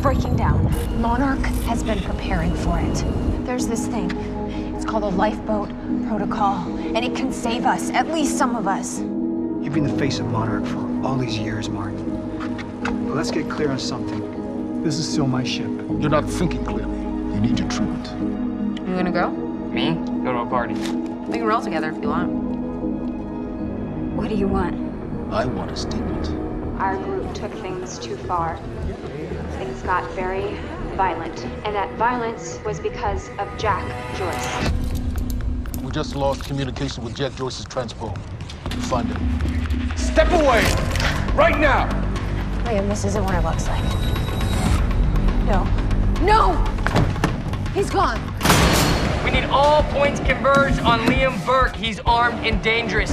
breaking down. Monarch has been preparing for it. There's this thing. It's called a lifeboat protocol, and it can save us, at least some of us. You've been the face of Monarch for all these years, Martin. But let's get clear on something. This is still my ship. You're not thinking clearly. You need your treatment. You gonna go? Me? Go to a party. We can roll together if you want. What do you want? I want a statement. Our group took things too far. Things got very violent. And that violence was because of Jack Joyce. We just lost communication with Jack Joyce's transport. Find him. Step away! Right now! Liam, this isn't what it looks like. No. No! He's gone. We need all points converged on Liam Burke. He's armed and dangerous.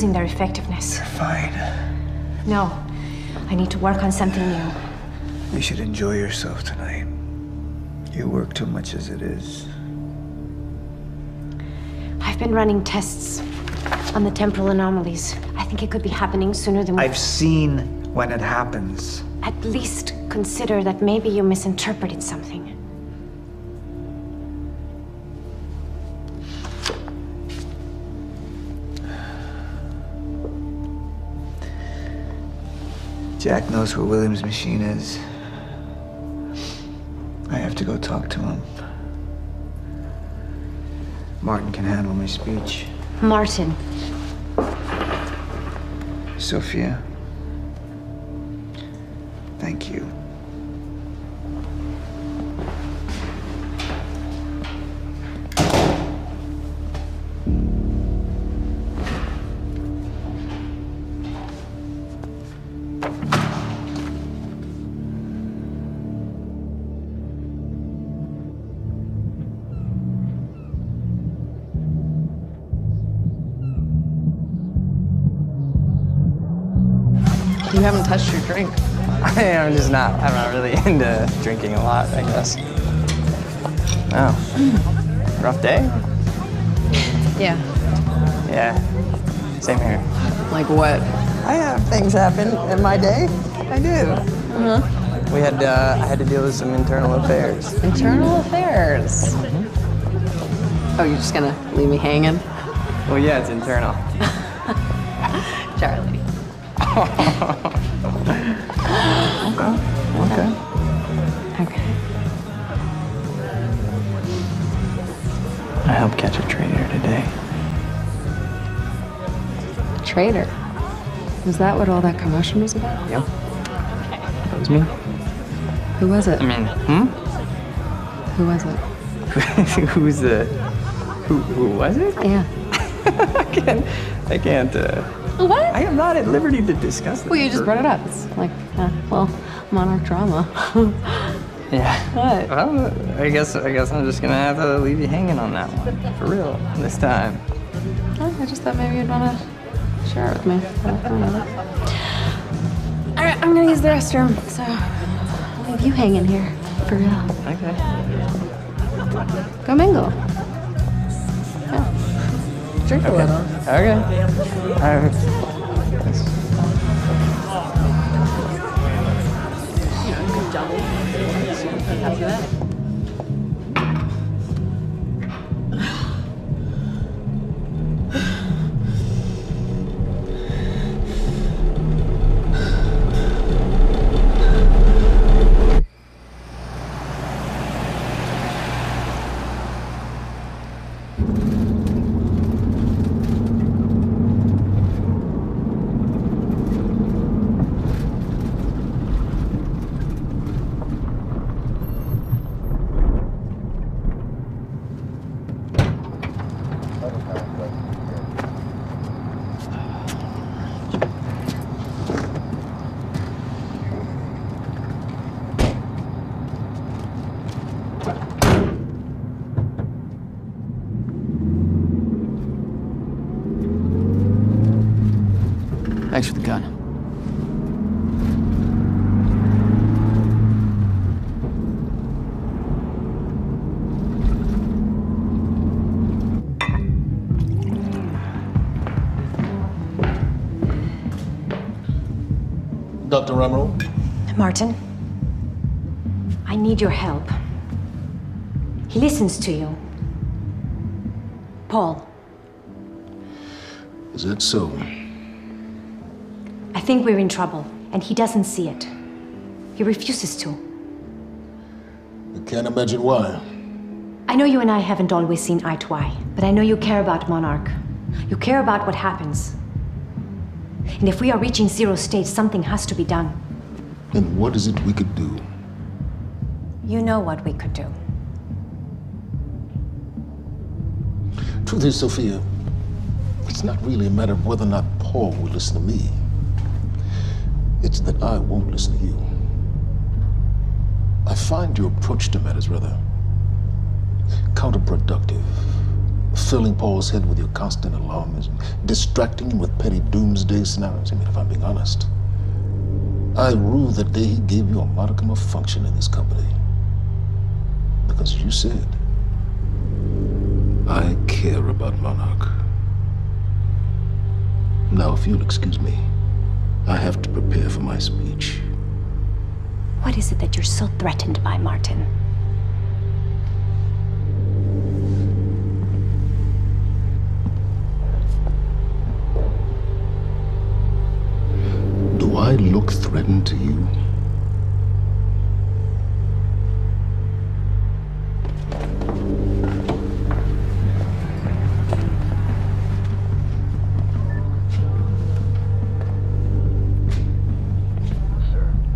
Losing their effectiveness. Fine. No, I need to work on something new. You should enjoy yourself tonight. You work too much as it is. I've been running tests on the temporal anomalies. I think it could be happening sooner than we I've seen when it happens. At least consider that maybe you misinterpreted something. Jack knows where William's machine is. I have to go talk to him. Martin can handle my speech. Martin, Sofia. Thank you. You haven't touched your drink. I'm just not, I'm not really into drinking a lot, I guess. Oh. Rough day? Yeah. Yeah. Same here. Like what? I have things happen in my day. I do. Uh-huh. We had, uh, I had to deal with some internal affairs. Internal affairs. Oh, you're just gonna leave me hanging? Well, yeah, it's internal. Charlie. I helped catch a traitor today. Traitor. Was that what all that commotion was about? Yep. That was me. Who was it? I mean, hmm? Who was it? Who's the, who, who was it? Yeah. I can't, I can't, uh, What? I am not at liberty to discuss this. Well, you just brought it up. It's like, uh, well, monarch drama. Yeah. Well, I guess, I guess I'm just gonna have to leave you hanging on that one. For real. This time. I just thought maybe you'd want to share it with me. But I don't know. All right, I'm gonna use the restroom, so I'll leave you hanging here for real. Okay. Go mingle. Yeah. Drink a little. Okay. All right. After that. Dr. Amaral? Martin, I need your help. He listens to you. Paul, Is that so? I think we're in trouble, and he doesn't see it. He refuses to. I can't imagine why. I know you and I haven't always seen eye to eye, but I know you care about Monarch. You care about what happens. And if we are reaching zero state, something has to be done. And what is it we could do? You know what we could do. Truth is, Sofia, it's not really a matter of whether or not Paul will listen to me. It's that I won't listen to you. I find your approach to matters rather counterproductive. Filling Paul's head with your constant alarms and distracting him with petty doomsday scenarios. I mean, if I'm being honest, I rue the day he gave you a modicum of function in this company. Because you said, I care about Monarch. Now, if you'll excuse me, I have to prepare for my speech. What is it that you're so threatened by, Martin? Look threatened to you?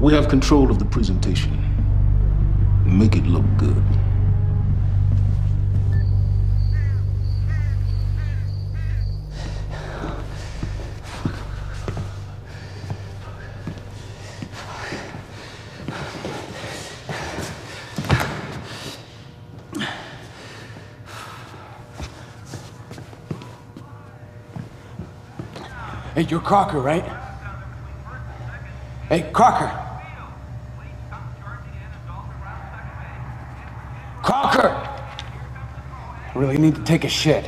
We have control of the presentation. Make it look good. Hey, you're Crocker, right? Hey, Crocker! Crocker! I really need to take a shit.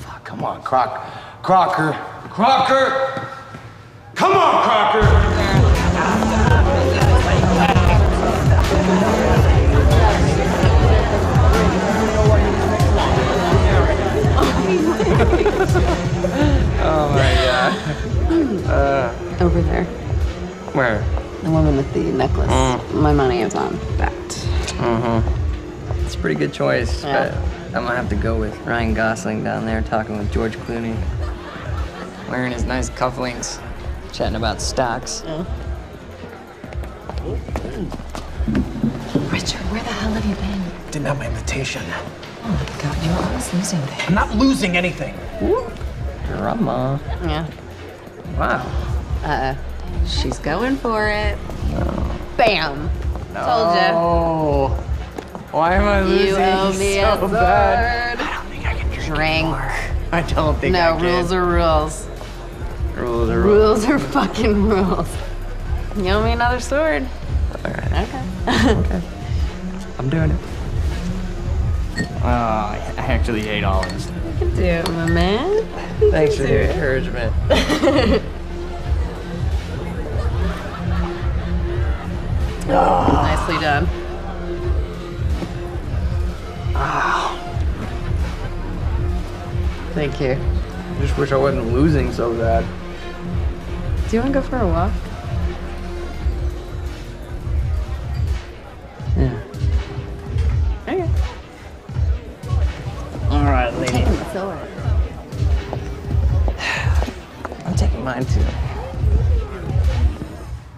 Fuck, come on, Croc. Crocker! Crocker! Come on, Crocker! Oh my god. Uh, Over there. Where? The woman with the necklace. Mm. My money is on that. Mm-hmm. It's a pretty good choice, Yeah. but I'm gonna have to go with Ryan Gosling down there talking with George Clooney. Wearing his nice cufflinks, chatting about stocks. Richard, where the hell have you been? Didn't have my invitation. Oh my god, you're always losing things. I'm not losing anything. Drama. Yeah. Wow. Uh oh. she's going for it. Bam. Told ya. Oh. Why am I losing You owe me so a sword. bad? I don't think I can drink Drink. anymore. I don't think I can. No, rules are rules. Rules are rules. Rules are fucking rules. You owe me another sword. All right. Okay. Okay. I'm doing it. Oh, I actually hate olives. You do it, my man. Thanks for the encouragement. Ah. Nicely done. Thank you. I just wish I wasn't losing so bad. Do you want to go for a walk? Lady. Sword. I'm taking mine too.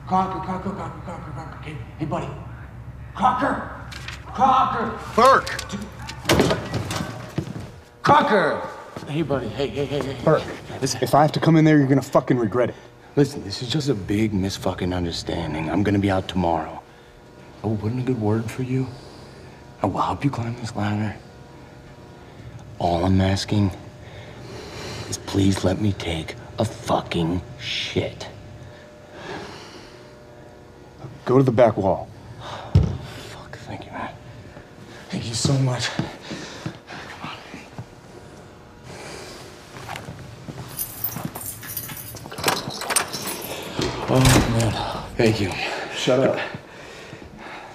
Crocker, Crocker, Crocker, Crocker, Crocker. Hey, hey, buddy. Crocker! Crocker! Burke! Crocker! Hey, buddy. Hey, hey, hey, hey. Burke, Listen, if I have to come in there, you're gonna fucking regret it. listen, this is just a big misfucking understanding. I'm gonna be out tomorrow. I will put in a good word for you. Oh, I will help you climb this ladder. All I'm asking is please let me take a fucking shit? Go to the back wall. Fuck, thank you, man. Thank you so much. Oh, man. Thank you. Shut up.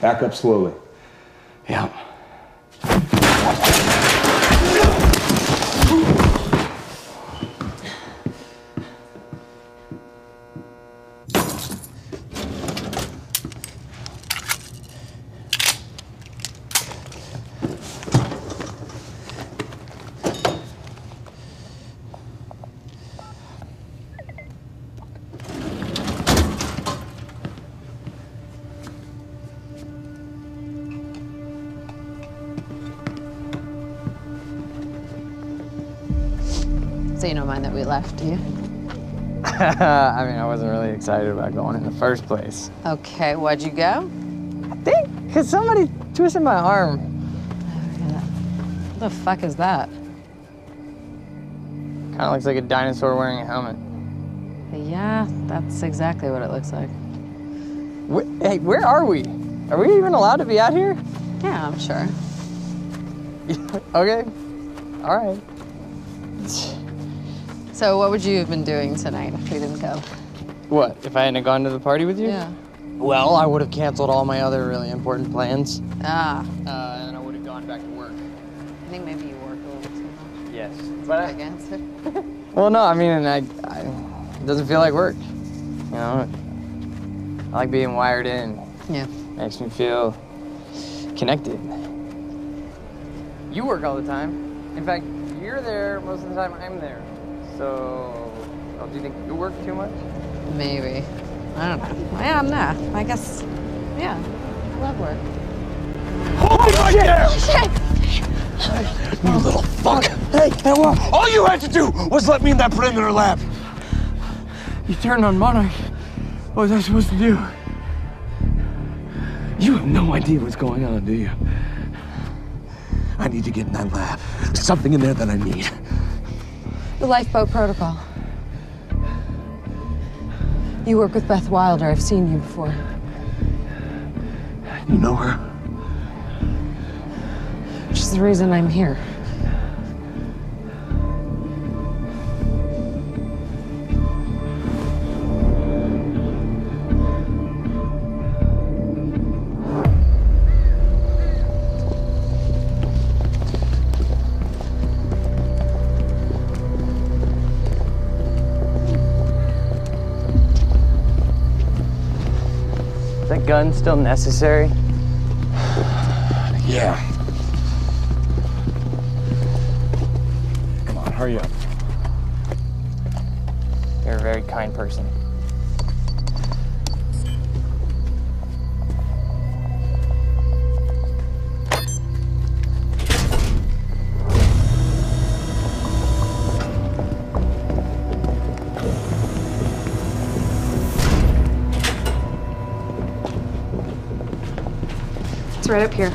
Back up slowly. Yeah. Mind that we left, do you? I mean, I wasn't really excited about going in the first place. Okay, why'd you go? I think because somebody twisted my arm. What the fuck is that? Kind of looks like a dinosaur wearing a helmet. Yeah, that's exactly what it looks like. Wh- hey, where are we? Are we even allowed to be out here? Yeah, I'm sure. okay. All right. So what would you have been doing tonight if we didn't go? What, if I hadn't gone to the party with you? Yeah. Well, I would have canceled all my other really important plans. Ah, Uh, and I would have gone back to work. I think maybe you work a little too much. Yes. But I, Against it? well, no, I mean, and I, I, it doesn't feel like work. You know, I like being wired in. Yeah. Makes me feel connected. You work all the time. In fact, you're there most of the time I'm there. So, oh, do you think you work too much? Maybe. I don't know. Yeah, no. I guess, yeah. I love work. Oh my share! Shit! You little fuck. Hey, hey, what? All you had to do was let me in that perimeter lab. You turned on Monarch. What was I supposed to do? You have no idea what's going on, do you? I need to get in that lab. There's something in there that I need. The lifeboat protocol. You work with Beth Wilder. I've seen you before. You know her? Which is the reason I'm here. Gun still necessary? Yeah. Come on, hurry up. You're a very kind person. It's right up here.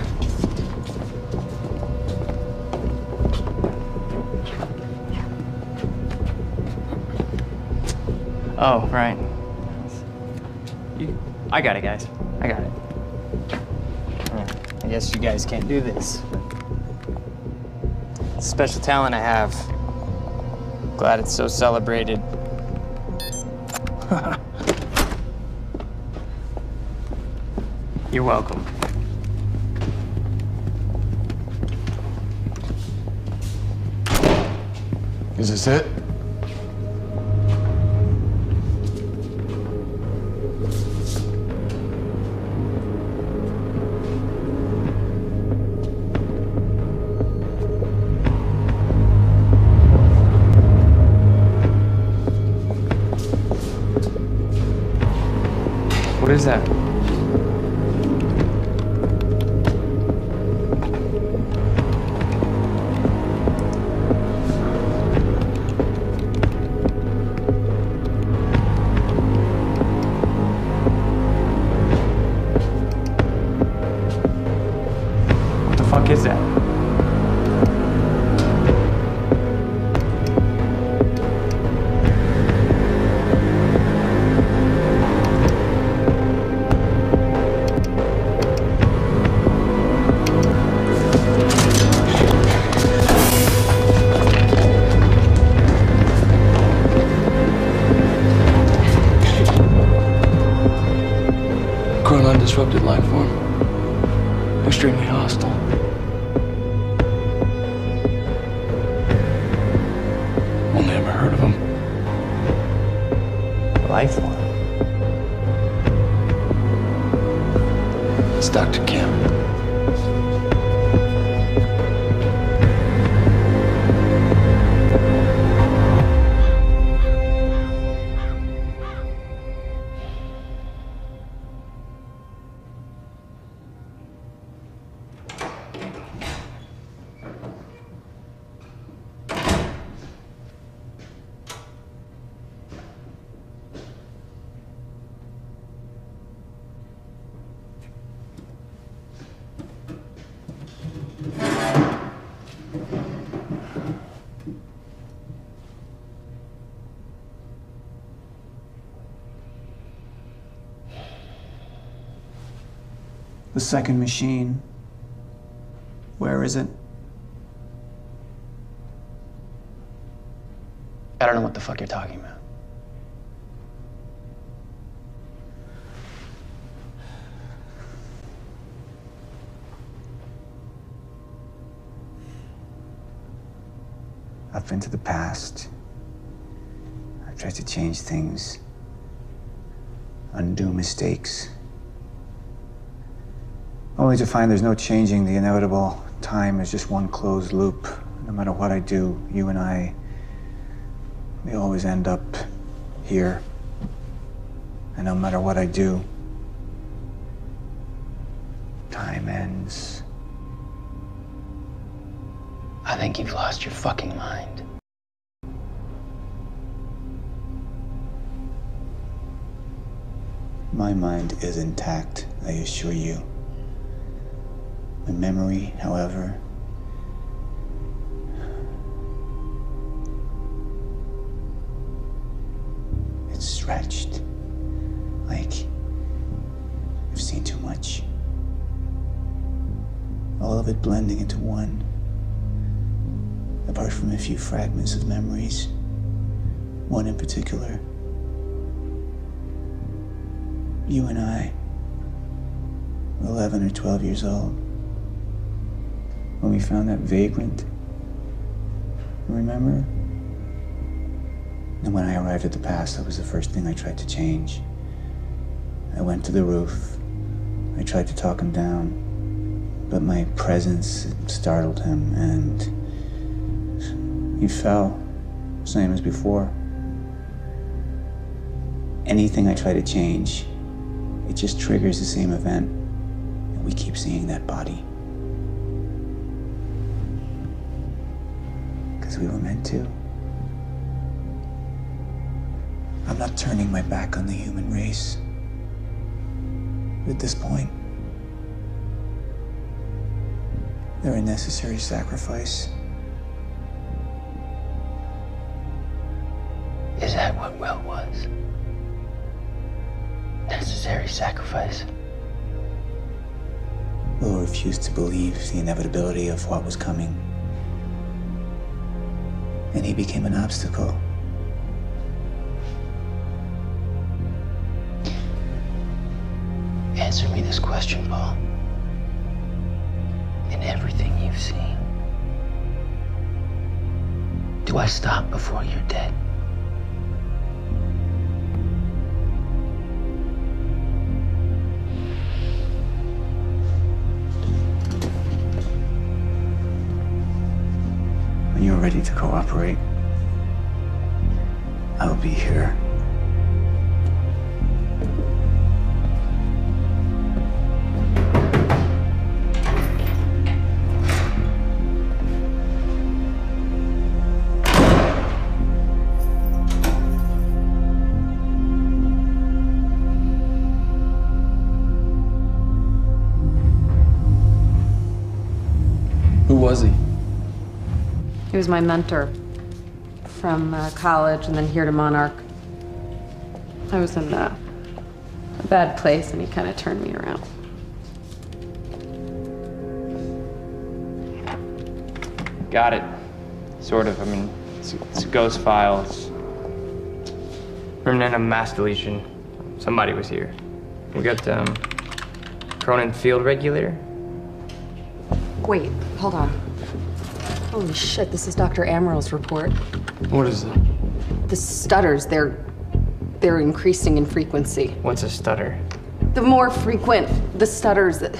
Oh, right. You, I got it, guys. I got it. I guess you guys can't do this. It's a special talent I have. Glad it's so celebrated. You're welcome. Is this it? What is that? The second machine. Where is it? I don't know what the fuck you're talking about. I've been to the past. I've tried to change things, undo mistakes. Only to find there's no changing the inevitable. Time is just one closed loop. No matter what I do, you and I, we always end up here. And no matter what I do, time ends. I think you've lost your fucking mind. My mind is intact, I assure you. My memory, however, it's stretched. Like I've seen too much. All of it blending into one. Apart from a few fragments of memories. One in particular. You and I, 11 or 12 years old, when we found that vagrant. Remember? And when I arrived at the past, that was the first thing I tried to change. I went to the roof. I tried to talk him down, but my presence startled him, and he fell, same as before. Anything I try to change, it just triggers the same event, and we keep seeing that body. We were meant to. I'm not turning my back on the human race. At this point, they're a necessary sacrifice. Is that what Will was? Necessary sacrifice. Will refused to believe the inevitability of what was coming. And he became an obstacle. Answer me this question, Paul. In everything you've seen, do I stop before you're dead? Ready to cooperate, I'll be here. Who was he? He was my mentor from uh, college and then here to Monarch. I was in uh, a bad place and he kind of turned me around. Got it. Sort of. I mean, it's, it's a ghost file. It's remnant of mass deletion. Somebody was here. We got um, Chronon Field Regulator. Wait, hold on. Holy shit, this is Dr. Amaral's report. What is it? The stutters, they're they're increasing in frequency. What's a stutter? The more frequent the stutters, the,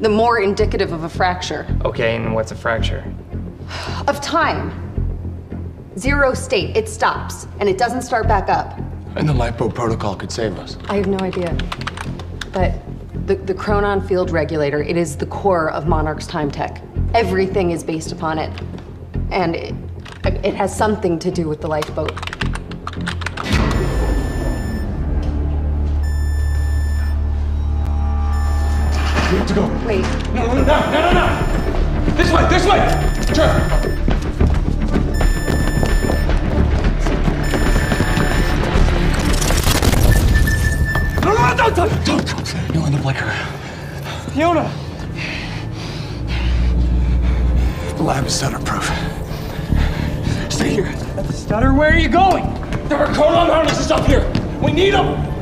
the more indicative of a fracture. Okay, and what's a fracture? Of time. Zero state, it stops, and it doesn't start back up. And the lifeboat protocol could save us. I have no idea. But the, the Chronon field regulator, it is the core of Monarch's time tech. Everything is based upon it. And it, it has something to do with the lifeboat. We have to go. Wait, No, no, no, no, no, no! This way, this way! No, no, don't, don't, don't, don't. You on the blicker. Fiona! Lab is stutter-proof. Stay here. Stutter, where are you going? There are chronon harnesses up here. We need them.